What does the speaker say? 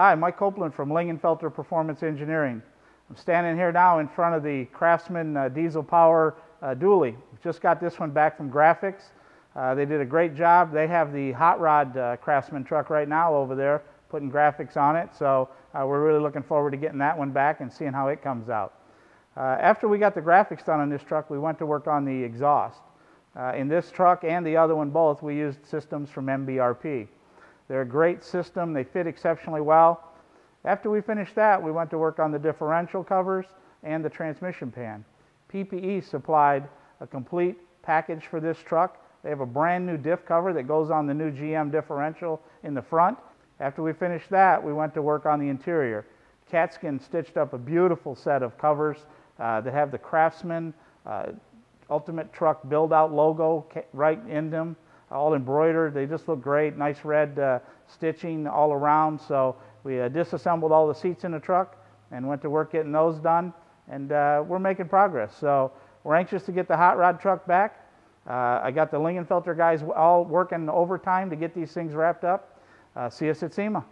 Hi, Mike Copeland from Lingenfelter Performance Engineering. I'm standing here now in front of the Craftsman uh, diesel power uh, dually. Just got this one back from Graphics. Uh, they did a great job. They have the hot rod uh, Craftsman truck right now over there putting graphics on it. So uh, we're really looking forward to getting that one back and seeing how it comes out. Uh, after we got the graphics done on this truck, we went to work on the exhaust. Uh, in this truck and the other one both, we used systems from MBRP. They're a great system. They fit exceptionally well. After we finished that, we went to work on the differential covers and the transmission pan. PPE supplied a complete package for this truck. They have a brand new diff cover that goes on the new GM differential in the front. After we finished that, we went to work on the interior. Katzkin stitched up a beautiful set of covers uh, that have the Craftsman uh, Ultimate Truck build out logo right in them, all embroidered. They just look great. Nice red uh, stitching all around. So we uh, disassembled all the seats in the truck and went to work getting those done. And uh, we're making progress. So we're anxious to get the hot rod truck back. Uh, I got the Lingenfelter guys all working overtime to get these things wrapped up. see us at SEMA.